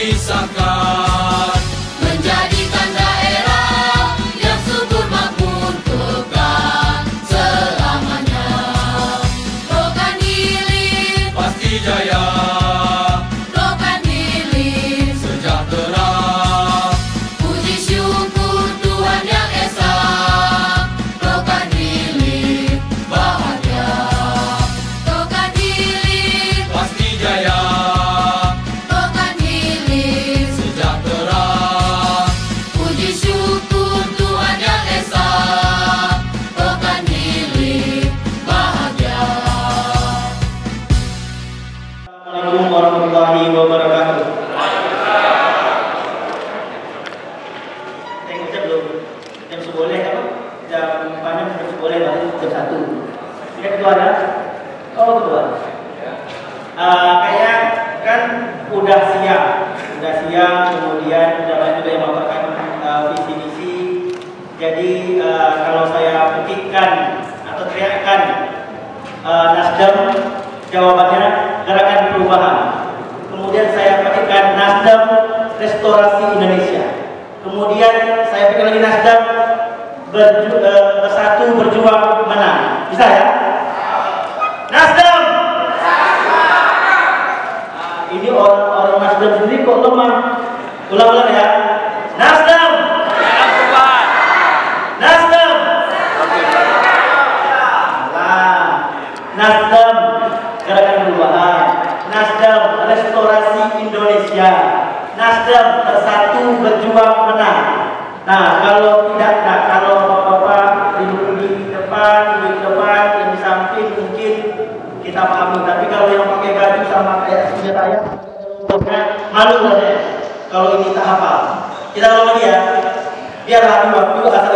Isa berju, uh, bersatu berjuang menang. Bisa ya? Nasdem. Nah, ini orang-orang Nasdem sendiri kok lemah. Ulang-ulang ya. Nasdem. Nasdem. Nah, Nasdem gerakan perubahan. Nasdem restorasi Indonesia. Nasdem bersatu berjuang menang. Nah, kalau tidak, nah, kalau bapak-bapak di depan, di depan, di samping mungkin kita pahami. Tapi kalau yang pakai baju sama kayak seperti saya, ya, malu banget. Ya. Kalau ini tak apa Kita kalau dia, ya. biar hati waktu akan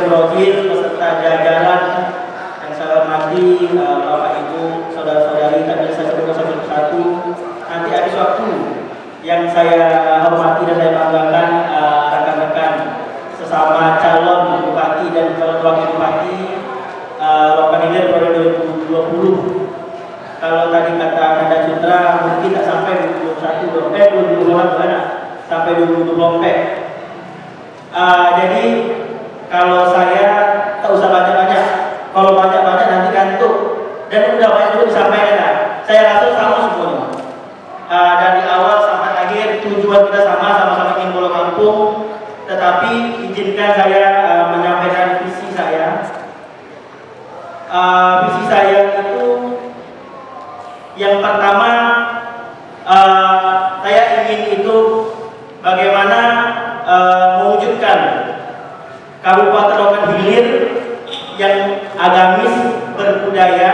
Jibril beserta jajaran yang saya hormati uh, eh, Bapak Ibu, saudara-saudari kami saya sebutkan satu persatu. Nanti habis waktu yang saya hormati dan saya banggakan eh, rekan-rekan uh, sesama calon bupati dan calon wakil bupati Bapak Ibu pada 2020. Kalau tadi kata Kanda Citra mungkin tak sampai 2021 eh 22 mana sampai 2024. Uh, eh, jadi kalau saya tak usah banyak-banyak. Kalau banyak-banyak nanti kantuk. Dan udah banyak itu disampaikan Eh, eh, ya eh, hilir yang agamis berbudaya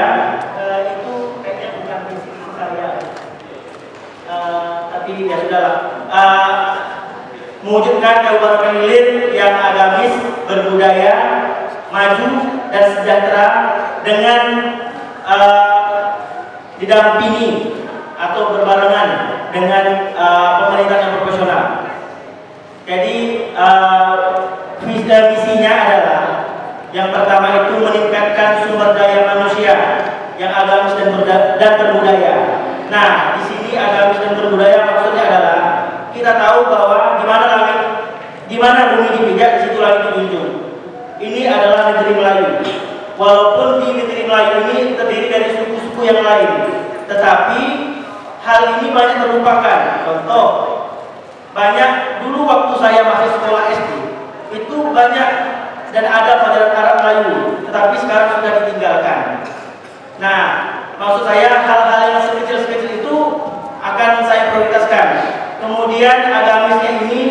uh, itu kayaknya bukan prinsip saya. Uh, tapi ya sudahlah. Uh, mewujudkan kabupaten hilir yang agamis berbudaya maju dan sejahtera dengan uh, didampingi atau berbarengan dengan uh, pemerintah yang profesional. Jadi uh, yang pertama itu meningkatkan sumber daya manusia yang agamis dan, dan berbudaya. Nah, di sini agamis dan berbudaya maksudnya adalah kita tahu bahwa di mana langit, di mana bumi dipijak, di situ langit dijunjung. Ini adalah negeri Melayu. Walaupun di negeri Melayu ini terdiri dari suku-suku yang lain, tetapi hal ini banyak terlupakan. Contoh, banyak dulu waktu saya masih sekolah SD, itu banyak dan ada pelajaran Arab Melayu, tetapi sekarang sudah ditinggalkan. Nah, maksud saya hal-hal yang sekecil-sekecil itu akan saya prioritaskan. Kemudian agamisnya ini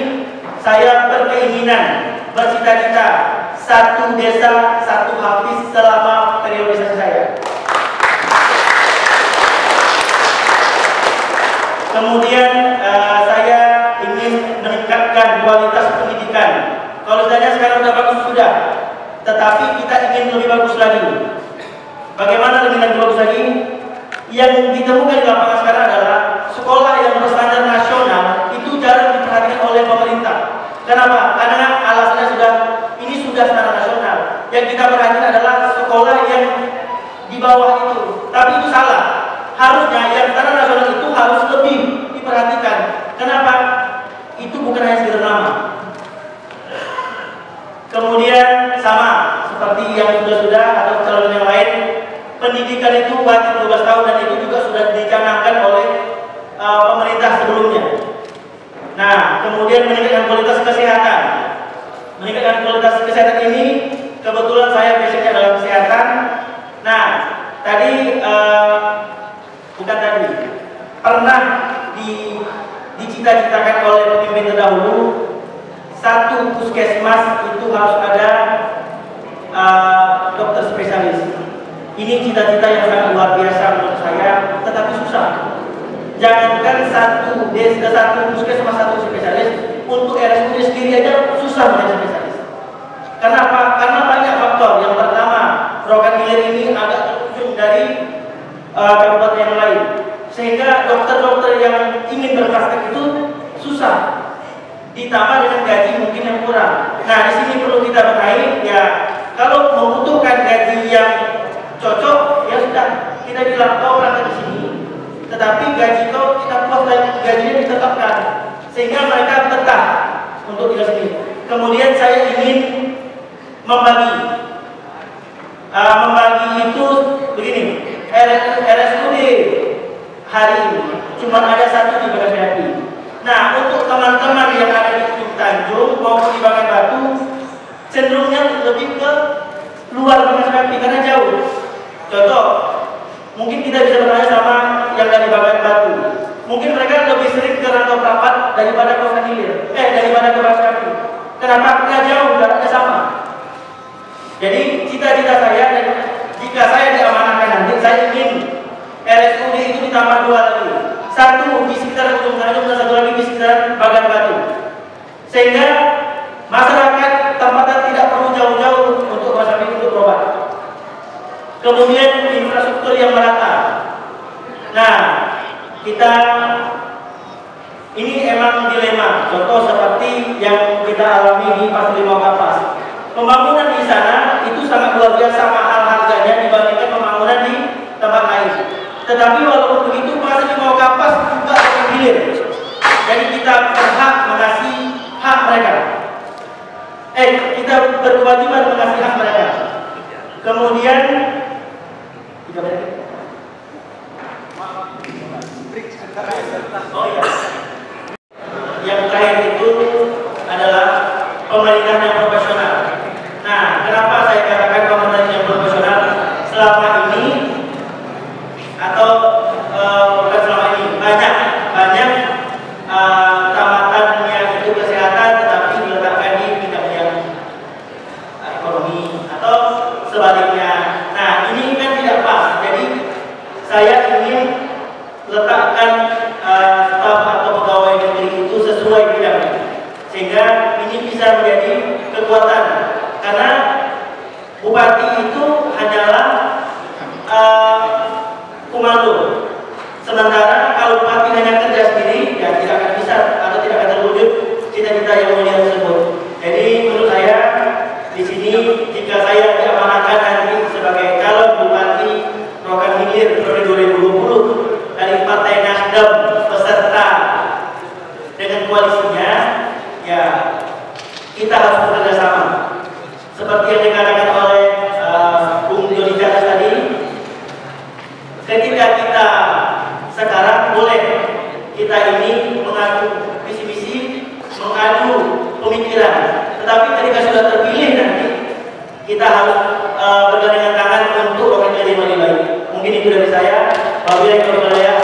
saya berkeinginan, bercita-cita satu desa, satu hafiz selama periodisasi saya. Kemudian uh, saya ingin meningkatkan kualitas pendidikan. Kalau ditanya sekarang sudah bagus sudah, ingin lebih bagus lagi. Bagaimana lebih bagus lagi? Yang ditemukan di lapangan sekarang adalah sekolah yang berstandar nasional itu jarang diperhatikan oleh pemerintah. Kenapa? Karena alasannya sudah ini sudah standar nasional. Yang kita perhatikan adalah sekolah yang di bawah itu. Tapi itu salah. Harusnya yang standar nasional itu harus lebih diperhatikan. Kenapa? Itu bukan hanya sekedar nama. Kemudian seperti yang sudah-sudah atau calon yang lain, pendidikan itu wajib 12 tahun dan itu juga sudah dicanangkan oleh uh, pemerintah sebelumnya. Nah, kemudian meningkatkan kualitas kesehatan. Meningkatkan kualitas kesehatan ini kebetulan saya basicnya dalam kesehatan. Nah, tadi uh, bukan tadi pernah di dicita-citakan oleh pemimpin terdahulu satu puskesmas itu harus ada uh, dokter spesialis. Ini cita-cita yang sangat luar biasa menurut saya, tetapi susah. Jangankan satu desa satu puskesmas satu spesialis untuk RSUD sendiri aja susah menjadi spesialis. Kenapa? karena banyak faktor. Yang pertama Hilir ini agak terujung dari uh, kabupaten yang lain. Sehingga dokter-dokter yang ingin berpraktek itu susah. Ditambah dengan gaji mungkin yang kurang. Nah di sini perlu kita benahi ya kalau membutuhkan gaji yang cocok ya sudah kita bilang kau praktek di sini. Tetapi gaji kau kita dan gajinya ditetapkan sehingga mereka betah untuk tinggal sini. Kemudian saya ingin membagi. Uh, membagi itu begini RSUD hari ini cuma ada satu di Bekasi Nah untuk teman-teman yang ada di Ujung Tanjung maupun di Bangan Batu cenderungnya lebih ke luar Bekasi karena jauh. Contoh, mungkin kita bisa bertanya sama yang dari bagian batu. Mungkin mereka lebih sering ke Rantau Prapat daripada ke Hilir, eh daripada ke Basapi. Kenapa? Karena jauh, jaraknya sama. Jadi cita-cita saya dan jika saya diamanahkan nanti, saya ingin RSUD itu ditambah dua lagi. Satu di sekitar Ujung Tanjung dan satu lagi di sekitar Bagan Batu. Sehingga masyarakat tempatan tidak perlu jauh-jauh untuk Basapi untuk berobat. Kemudian infrastruktur yang merata. Nah, kita ini emang dilema. Contoh seperti yang kita alami di Pasir Lima Kapas. Pembangunan di sana itu sangat luar biasa mahal harganya dibandingkan pembangunan di tempat lain. Tetapi walaupun begitu Pasir Lima Kapas juga tergilir. Jadi kita berhak mengasih hak mereka. Eh, kita berkewajiban mengasih hak mereka. Kemudian Yang terakhir itu adalah pemerintahan yang profesional. Nah, kenapa saya katakan pemerintahan yang profesional selama ini atau uh, bukan selama ini banyak banyak uh, tamatannya itu kesehatan tetapi diletakkan di bidang yang ekonomi atau sebaliknya. Nah, ini kan tidak pas. Jadi saya ingin letakkan uh, staf atau pegawai negeri itu sesuai bidangnya sehingga ini bisa menjadi kekuatan. Karena bupati itu hanyalah uh, sementara kalau bupati hanya kerja sendiri ya tidak akan bisa atau tidak akan terwujud cita-cita yang mulia tersebut. Jadi menurut saya di sini Ketika kita sekarang boleh kita ini mengadu visi-visi, mengadu pemikiran. Tetapi ketika sudah terpilih nanti kita harus uh, bergandengan tangan untuk orang yang lebih baik. Mungkin itu dari saya. Wabillahi taufiq